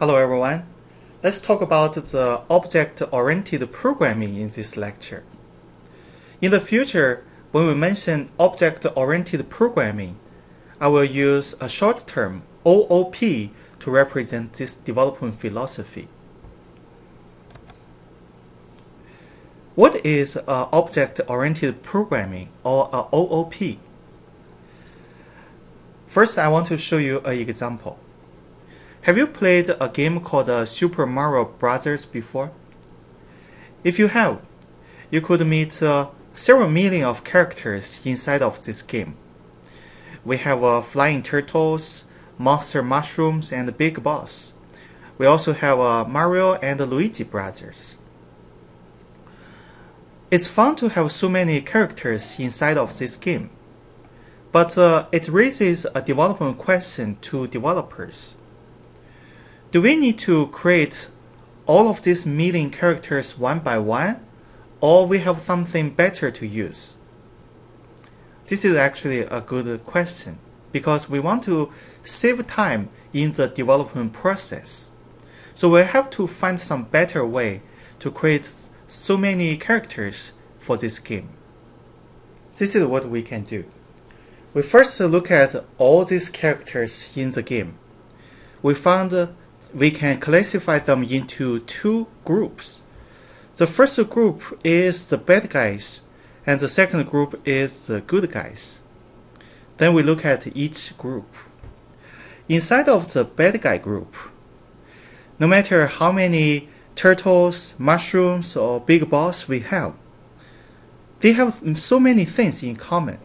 Hello everyone. Let's talk about the object-oriented programming in this lecture. In the future, when we mention object-oriented programming, I will use a short term OOP to represent this development philosophy. What is object-oriented programming or a OOP? First, I want to show you an example. Have you played a game called uh, Super Mario Brothers before? If you have, you could meet uh, several million of characters inside of this game. We have uh, flying turtles, monster mushrooms, and big boss. We also have uh, Mario and Luigi brothers. It's fun to have so many characters inside of this game, but uh, it raises a development question to developers. Do we need to create all of these million characters one by one, or we have something better to use? This is actually a good question because we want to save time in the development process. So we have to find some better way to create so many characters for this game. This is what we can do. We first look at all these characters in the game. We found we can classify them into two groups. The first group is the bad guys, and the second group is the good guys. Then we look at each group. Inside of the bad guy group, no matter how many turtles, mushrooms, or big boss we have, they have so many things in common.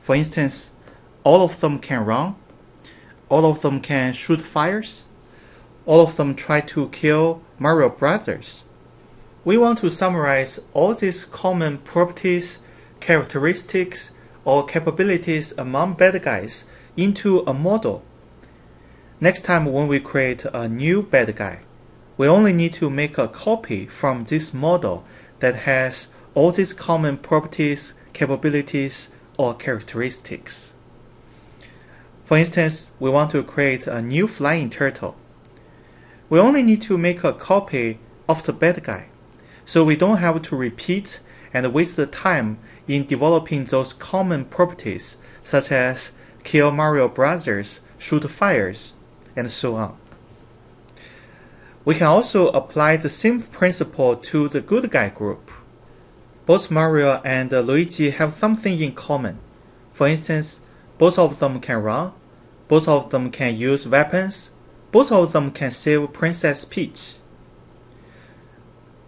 For instance, all of them can run, all of them can shoot fires, all of them try to kill Mario Brothers. We want to summarize all these common properties, characteristics, or capabilities among bad guys into a model. Next time when we create a new bad guy, we only need to make a copy from this model that has all these common properties, capabilities, or characteristics. For instance, we want to create a new flying turtle we only need to make a copy of the bad guy, so we don't have to repeat and waste the time in developing those common properties such as kill Mario Brothers, shoot fires, and so on. We can also apply the same principle to the good guy group. Both Mario and Luigi have something in common. For instance, both of them can run, both of them can use weapons, both of them can save Princess Peach.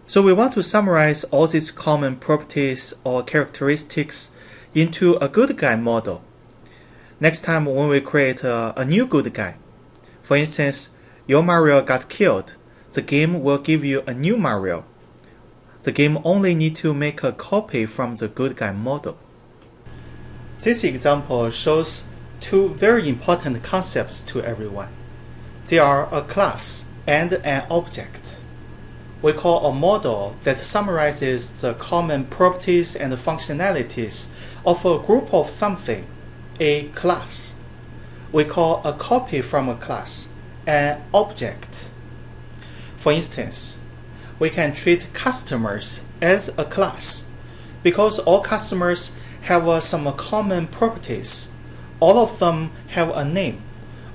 So we want to summarize all these common properties or characteristics into a good guy model. Next time when we create a, a new good guy, for instance, your Mario got killed, the game will give you a new Mario. The game only need to make a copy from the good guy model. This example shows two very important concepts to everyone. They are a class and an object. We call a model that summarizes the common properties and functionalities of a group of something, a class. We call a copy from a class an object. For instance, we can treat customers as a class because all customers have uh, some common properties. All of them have a name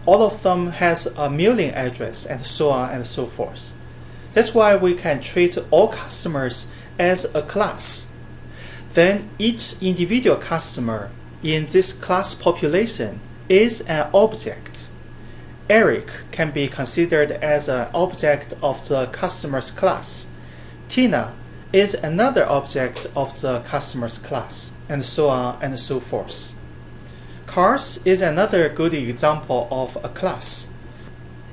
all of them has a mailing address and so on and so forth. That's why we can treat all customers as a class. Then each individual customer in this class population is an object. Eric can be considered as an object of the customer's class. Tina is another object of the customer's class, and so on and so forth. Cars is another good example of a class.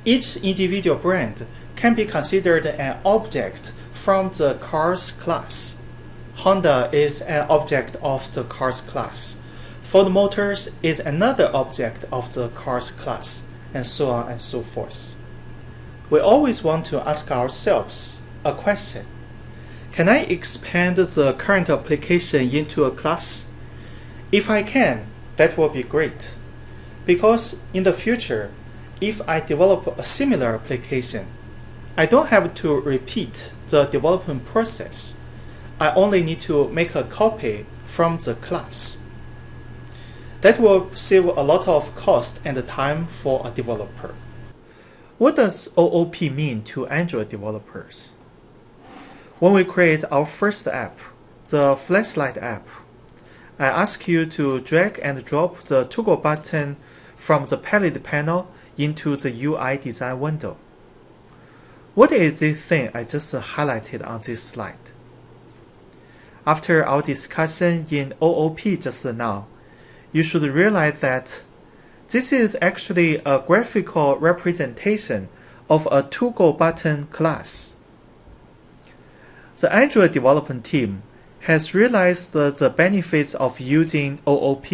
Each individual brand can be considered an object from the Cars class. Honda is an object of the Cars class. Ford Motors is another object of the Cars class, and so on and so forth. We always want to ask ourselves a question. Can I expand the current application into a class? If I can, that will be great. Because in the future, if I develop a similar application, I don't have to repeat the development process. I only need to make a copy from the class. That will save a lot of cost and time for a developer. What does OOP mean to Android developers? When we create our first app, the flashlight app, I ask you to drag and drop the toggle button from the palette panel into the UI design window. What is this thing I just highlighted on this slide? After our discussion in OOP just now, you should realize that this is actually a graphical representation of a toggle button class. The Android development team has realized the, the benefits of using OOP.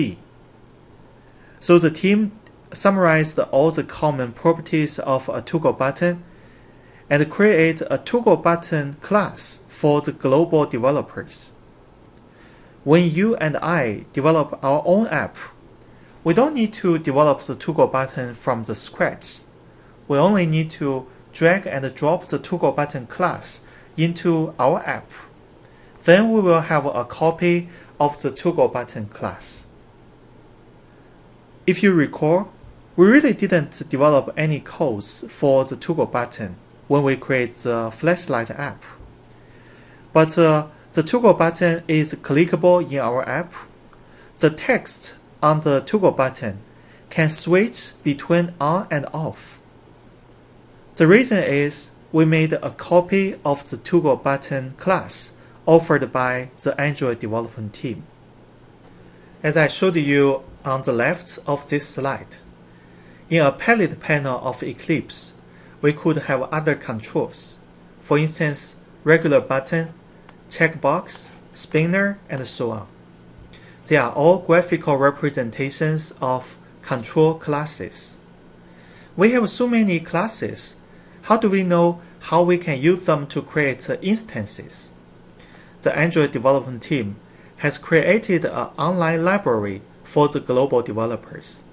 So the team summarized all the common properties of a toggle button and create a toggle button class for the global developers. When you and I develop our own app, we don't need to develop the toggle button from the scratch. We only need to drag and drop the toggle button class into our app. Then we will have a copy of the toggle button class. If you recall, we really didn't develop any codes for the toggle button when we create the flashlight app. But uh, the toggle button is clickable in our app. The text on the toggle button can switch between on and off. The reason is we made a copy of the toggle button class offered by the Android development team. As I showed you on the left of this slide, in a palette panel of Eclipse, we could have other controls. For instance, regular button, checkbox, spinner, and so on. They are all graphical representations of control classes. We have so many classes how do we know how we can use them to create instances? The Android development team has created an online library for the global developers.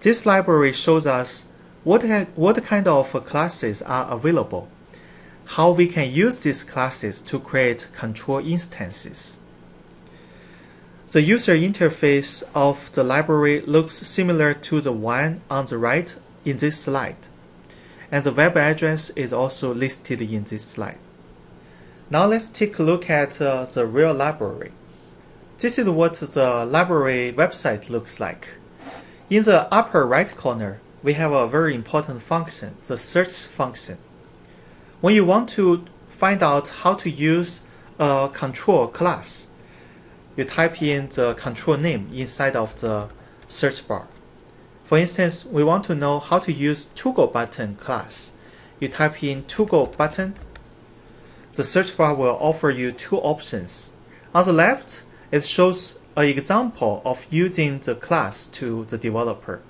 This library shows us what, what kind of classes are available, how we can use these classes to create control instances. The user interface of the library looks similar to the one on the right in this slide and the web address is also listed in this slide. Now let's take a look at uh, the real library. This is what the library website looks like. In the upper right corner, we have a very important function, the search function. When you want to find out how to use a control class, you type in the control name inside of the search bar. For instance, we want to know how to use toggle button class. You type in toggle button. The search bar will offer you two options. On the left, it shows an example of using the class to the developer.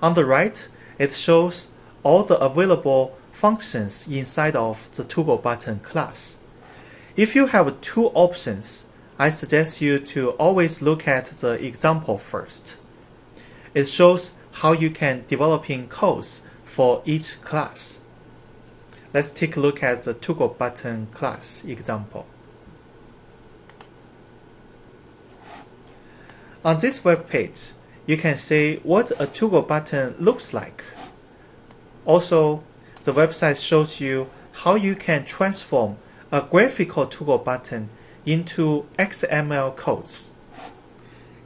On the right, it shows all the available functions inside of the toggle button class. If you have two options, I suggest you to always look at the example first. It shows how you can developing codes for each class. Let's take a look at the toggle button class example. On this web page, you can see what a toggle button looks like. Also, the website shows you how you can transform a graphical toggle button into XML codes.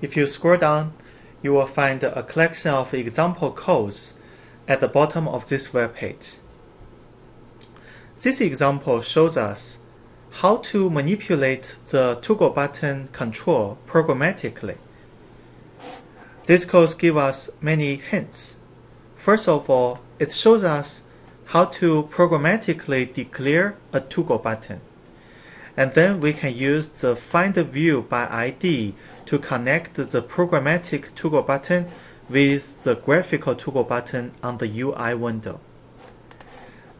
If you scroll down, you will find a collection of example codes at the bottom of this web page. This example shows us how to manipulate the toggle button control programmatically. These codes give us many hints. First of all, it shows us how to programmatically declare a toggle button. And then we can use the find view by ID to connect the programmatic toggle button with the graphical toggle button on the UI window.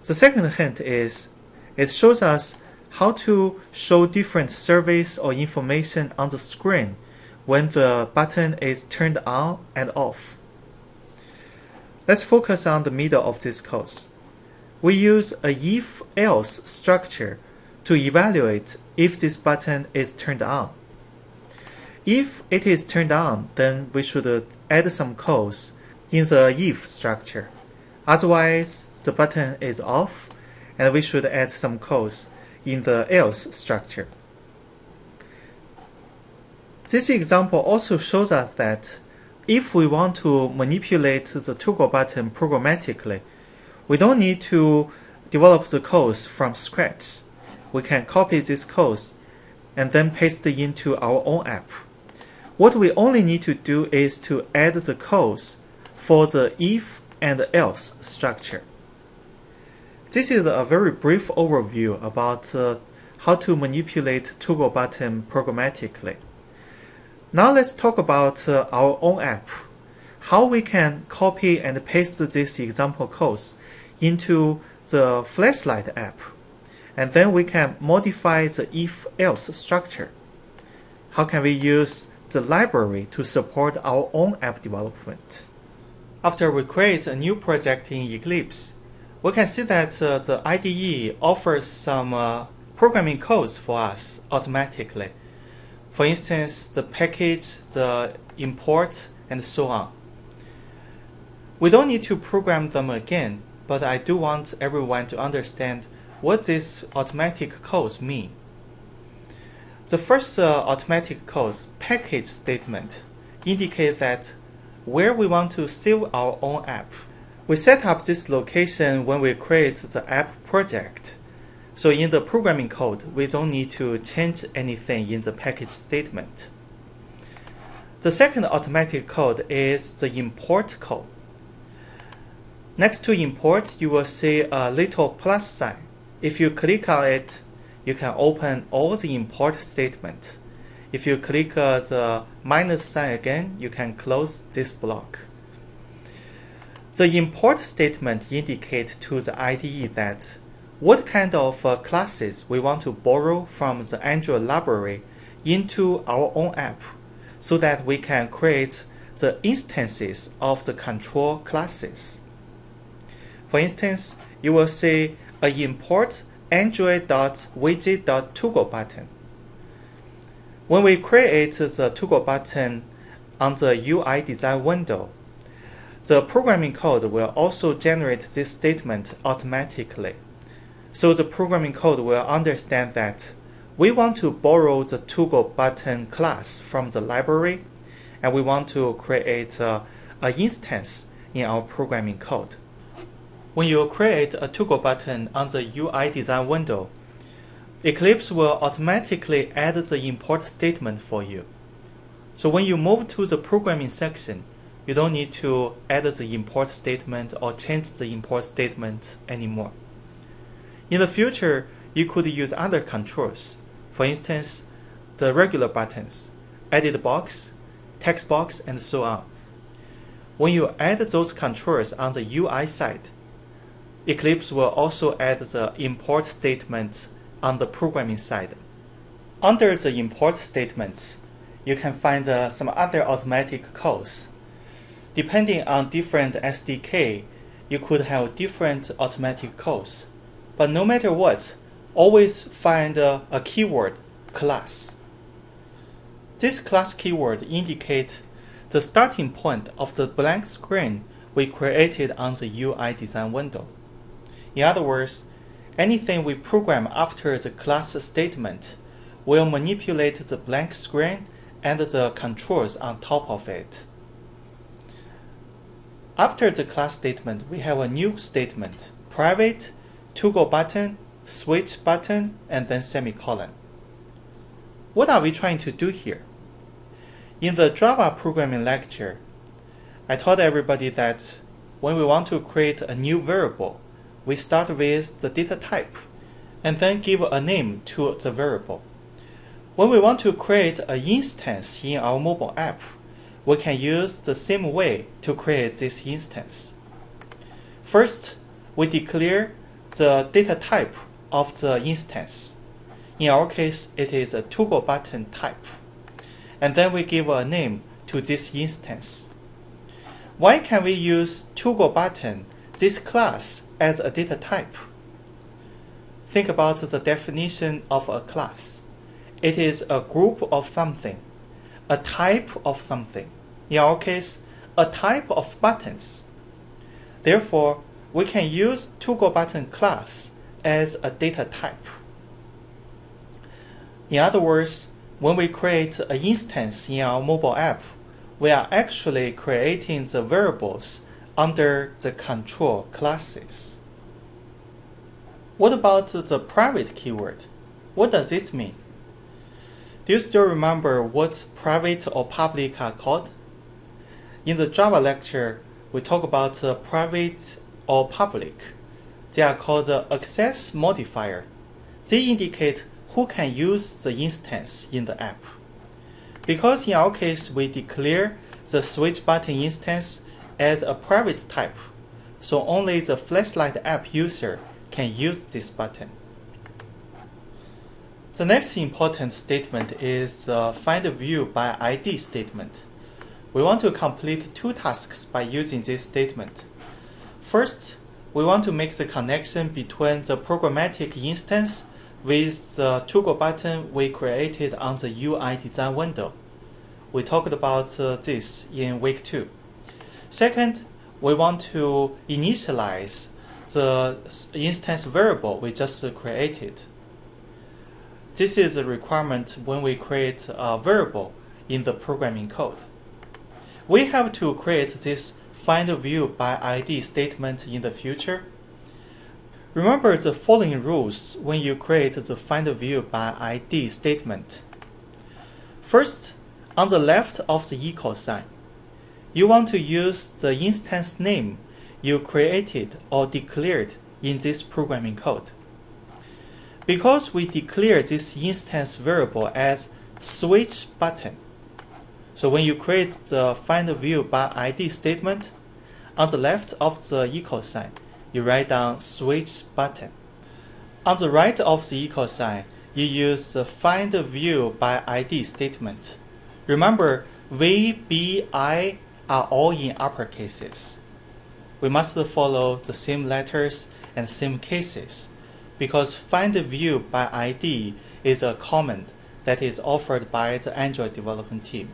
The second hint is it shows us how to show different surveys or information on the screen when the button is turned on and off. Let's focus on the middle of this course. We use a if-else structure to evaluate if this button is turned on. If it is turned on, then we should add some codes in the if structure. Otherwise, the button is off and we should add some codes in the else structure. This example also shows us that if we want to manipulate the toggle button programmatically, we don't need to develop the codes from scratch. We can copy these codes and then paste it into our own app. What we only need to do is to add the codes for the if and else structure. This is a very brief overview about uh, how to manipulate toggle button programmatically. Now let's talk about uh, our own app. How we can copy and paste this example codes into the flashlight app. And then we can modify the if-else structure. How can we use the library to support our own app development? After we create a new project in Eclipse, we can see that uh, the IDE offers some uh, programming codes for us automatically. For instance, the package, the import, and so on. We don't need to program them again, but I do want everyone to understand what these automatic codes mean. The first uh, automatic code, package statement, indicate that where we want to save our own app. We set up this location when we create the app project. So in the programming code, we don't need to change anything in the package statement. The second automatic code is the import code. Next to import, you will see a little plus sign. If you click on it, you can open all the import statement. If you click uh, the minus sign again, you can close this block. The import statement indicates to the IDE that what kind of uh, classes we want to borrow from the Android library into our own app so that we can create the instances of the control classes. For instance, you will see a import android.widget.toggle button. When we create the toggle button on the UI design window, the programming code will also generate this statement automatically. So the programming code will understand that we want to borrow the toggle button class from the library and we want to create an instance in our programming code. When you create a toggle button on the UI design window, Eclipse will automatically add the import statement for you. So when you move to the programming section, you don't need to add the import statement or change the import statement anymore. In the future, you could use other controls. For instance, the regular buttons, edit box, text box, and so on. When you add those controls on the UI side, Eclipse will also add the import statement on the programming side. Under the import statements, you can find uh, some other automatic codes. Depending on different SDK, you could have different automatic codes. But no matter what, always find a, a keyword class. This class keyword indicates the starting point of the blank screen we created on the UI design window. In other words, anything we program after the class statement will manipulate the blank screen and the controls on top of it. After the class statement, we have a new statement, private toggle button, switch button, and then semicolon. What are we trying to do here? In the Java programming lecture, I told everybody that when we want to create a new variable, we start with the data type and then give a name to the variable. When we want to create an instance in our mobile app, we can use the same way to create this instance. First, we declare the data type of the instance. In our case, it is a toggle button type. And then we give a name to this instance. Why can we use toggle button, this class, as a data type? Think about the definition of a class. It is a group of something, a type of something. In our case, a type of buttons. Therefore, we can use toggle button class as a data type. In other words, when we create an instance in our mobile app, we are actually creating the variables under the control classes. What about the private keyword? What does this mean? Do you still remember what private or public are called? In the Java lecture, we talk about the private or public. They are called the access modifier. They indicate who can use the instance in the app. Because in our case, we declare the switch button instance as a private type, so only the Flashlight app user can use this button. The next important statement is the find view by ID statement. We want to complete two tasks by using this statement. First, we want to make the connection between the programmatic instance with the toggle button we created on the UI design window. We talked about uh, this in week 2. Second, we want to initialize the instance variable we just created. This is a requirement when we create a variable in the programming code. We have to create this find view by ID statement in the future Remember the following rules when you create the find view by ID statement. First, on the left of the equal sign, you want to use the instance name you created or declared in this programming code. Because we declare this instance variable as switch button, so when you create the find view by ID statement, on the left of the equal sign, you write down switch button. On the right of the equal sign, you use the find view by ID statement. Remember, V, B, I are all in upper cases. We must follow the same letters and same cases because find view by ID is a comment that is offered by the Android development team.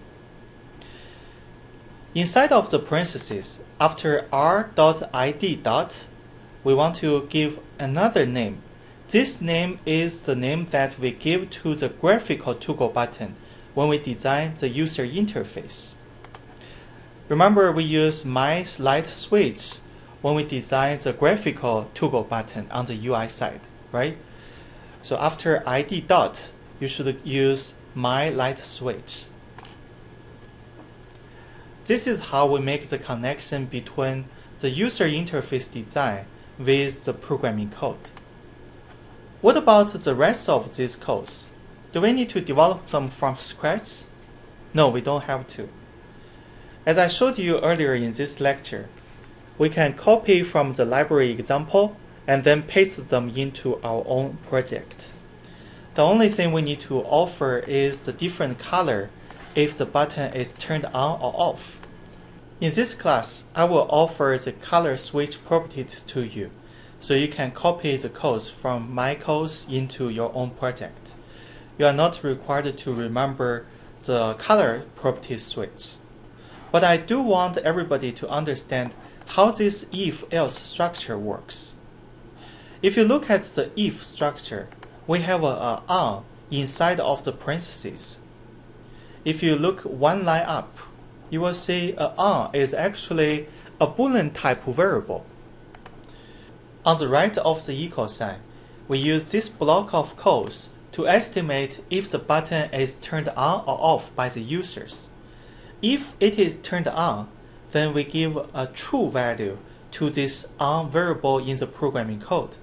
Inside of the parentheses, after r.id we want to give another name. This name is the name that we give to the graphical toggle button when we design the user interface. Remember we use my light switch when we design the graphical toggle button on the UI side, right? So after ID dot, you should use my light switch. This is how we make the connection between the user interface design with the programming code. What about the rest of these codes? Do we need to develop them from scratch? No, we don't have to. As I showed you earlier in this lecture, we can copy from the library example and then paste them into our own project. The only thing we need to offer is the different color if the button is turned on or off. In this class, I will offer the color switch properties to you, so you can copy the codes from my codes into your own project. You are not required to remember the color properties switch. But I do want everybody to understand how this if-else structure works. If you look at the if structure, we have a, on inside of the parentheses. If you look one line up, you will see a on is actually a boolean type variable. On the right of the equal sign, we use this block of codes to estimate if the button is turned on or off by the users. If it is turned on, then we give a true value to this on variable in the programming code.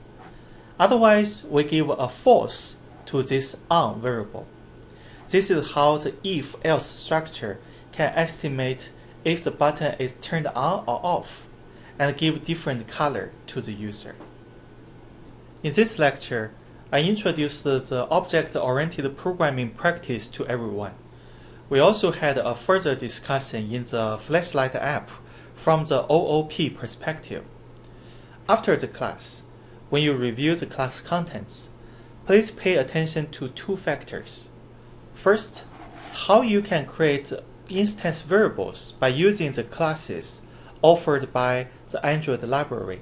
Otherwise, we give a false to this on variable. This is how the if-else structure can estimate if the button is turned on or off and give different color to the user. In this lecture, I introduced the object-oriented programming practice to everyone. We also had a further discussion in the Flashlight app from the OOP perspective. After the class, when you review the class contents, please pay attention to two factors. First, how you can create instance variables by using the classes offered by the Android library.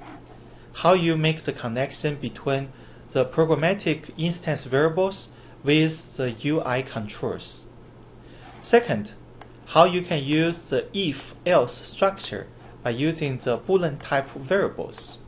How you make the connection between the programmatic instance variables with the UI controls. Second, how you can use the if-else structure by using the Boolean type variables.